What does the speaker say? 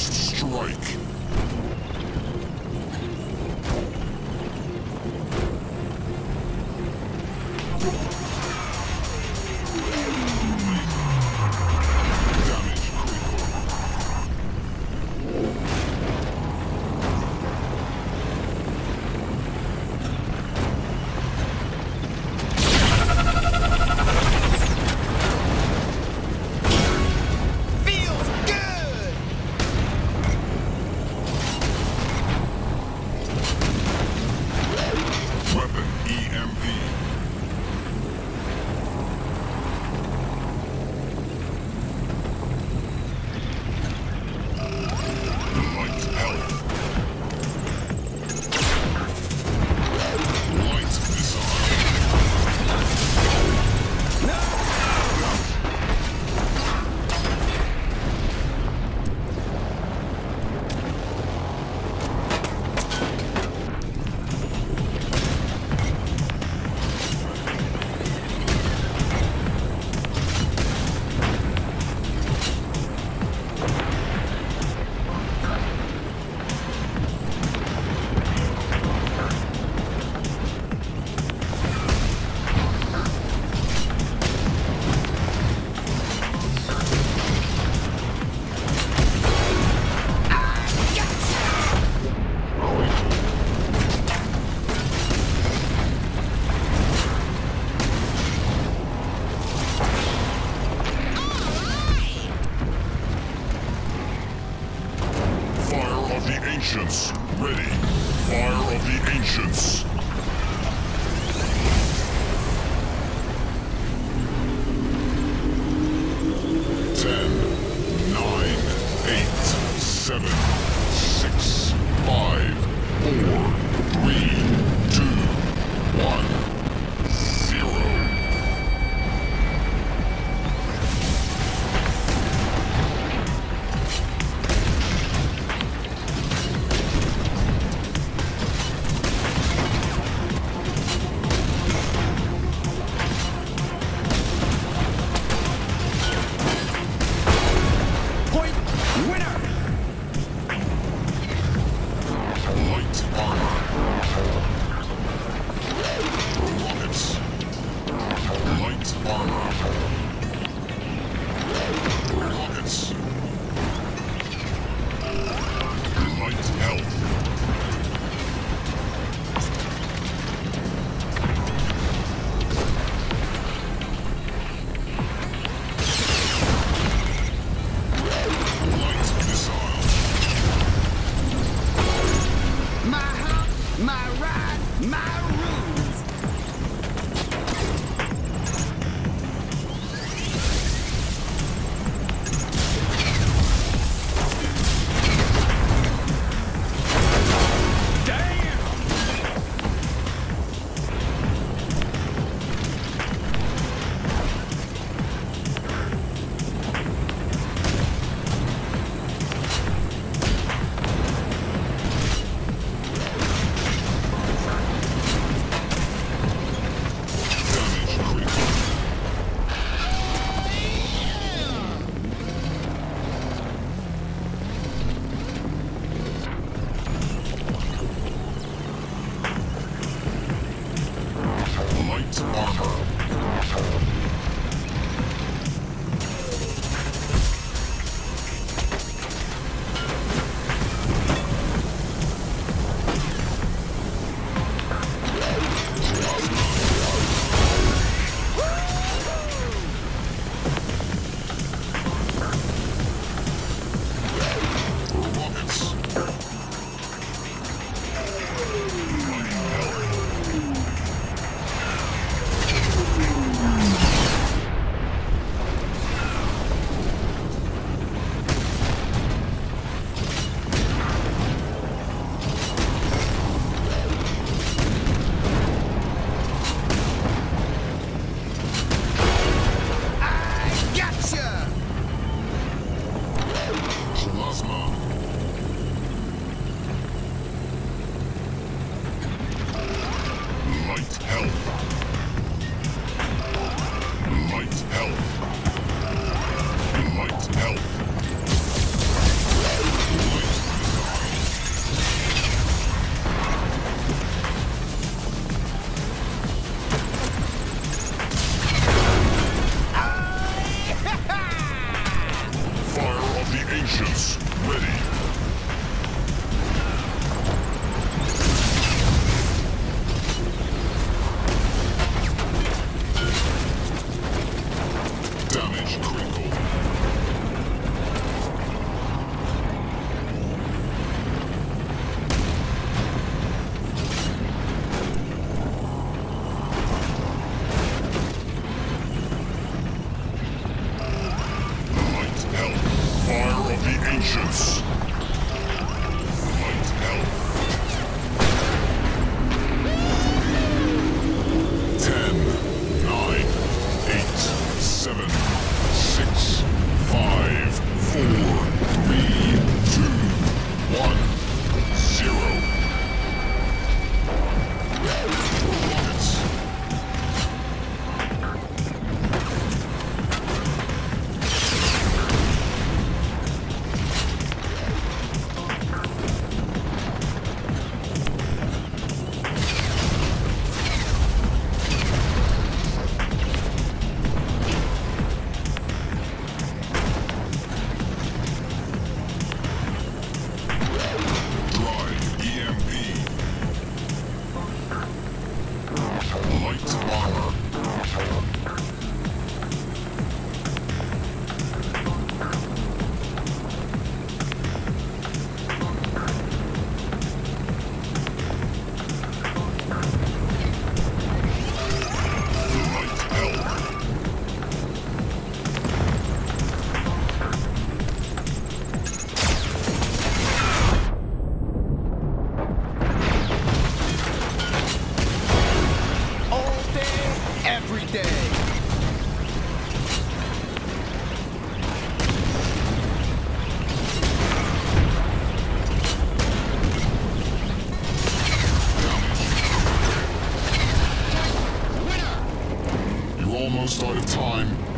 first strike. the Ancients. Ready. Fire of the Ancients. Ten, nine, eight, seven. Out of time.